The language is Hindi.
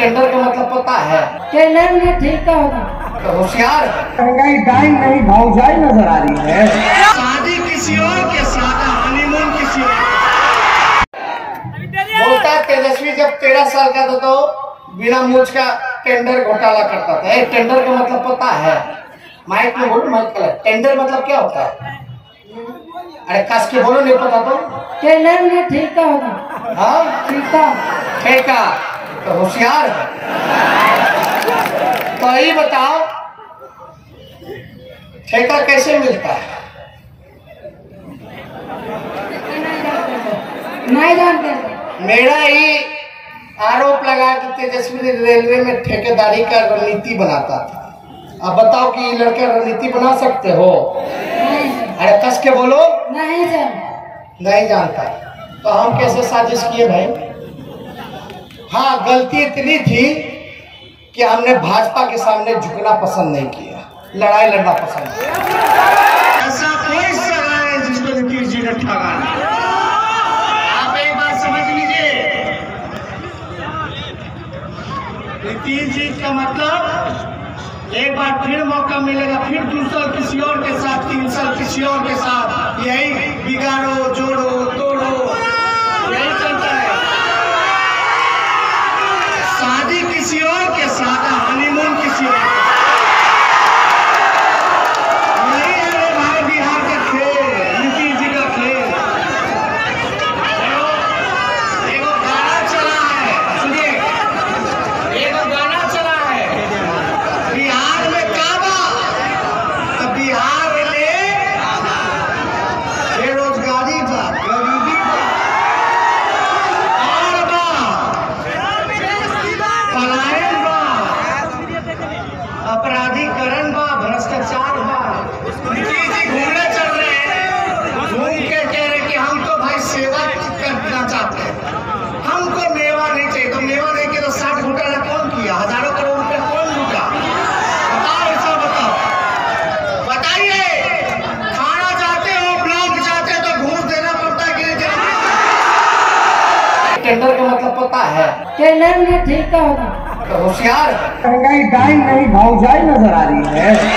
टेंडर का मतलब पता है। टेलर में ठीक का होगा। तो होशियार महँगाई डाइन नहीं भावजाई नज़र आ रही है। शादी किसी और के साथ हनीमून किसी और बोलता है, तेजस्वी जब तेरह साल का था तो बिना मूछ का टेंडर घोटाला करता था। टेंडर का मतलब पता है। माइक में बोलो माइक का टेंडर मतलब क्या होता है? अरे कस के बोलो नहीं पता तो। टेलर में ठीक का होगा। हाँ? ठीक का ठेका तो होशियार है। तो ये बताओ ठेका कैसे मिलता है? नहीं जानते मेरा ही आरोप लगा कि तेजस्वी रेलवे में ठेकेदारी का रणनीति बनाता था। अब बताओ कि ये लड़के रणनीति बना सकते हो? अरे कस के बोलो। नहीं जानता। नहीं जानता। तो हम कैसे साजिश किए भाई? हाँ गलती इतनी थी कि हमने भाजपा के सामने झुकना पसंद नहीं किया। लड़ाई लड़ना पसंद किया। ऐसा कोई सगा है जिसको नीतीश जी ने ठगा आप एक बात समझ लीजिए। नीतीश जी का मतलब एक बार फिर मौका मिलेगा, फिर दूसरा किसी और के साथ, तीन साल किसी और के साथ, यही बिगाड़ो जोड़ो तोड़ो यही चलता है शादी किसी और के साथ हनीमून किसी और के साथ। जी घूमने चल रहे हैं घूम के कह रहे कि हम तो भाई सेवा करना चाहते हैं हमको मेवा नहीं चाहिए तो मेवा नहीं किया तो साठ घोटाला कौन किया हज़ारों करोड़ रुपए कौन लूटा बताओ ऐसा बताओ बताइए खाना चाहते हो ब्लॉक चाहते हो तो घूस देना पड़ता है कि नहीं देना टेंडर का मतलब पता है। टेंडर में ठीक होगा तो होशियार महँगाई डाइन नहीं भावजाई नज़र आ रही है।